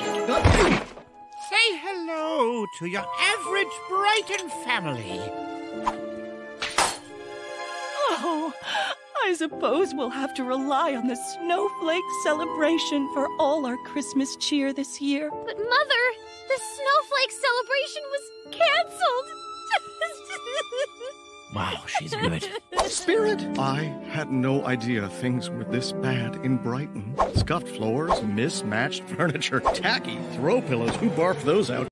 drink. Say hello to your average Brighton family. Oh, I suppose we'll have to rely on the snowflake celebration for all our Christmas cheer this year. But Mother, the snowflake celebration was cancelled. Wow, she's good. Spirit! I had no idea things were this bad in Brighton. Scuffed floors, mismatched furniture, tacky throw pillows. Who barfed those out?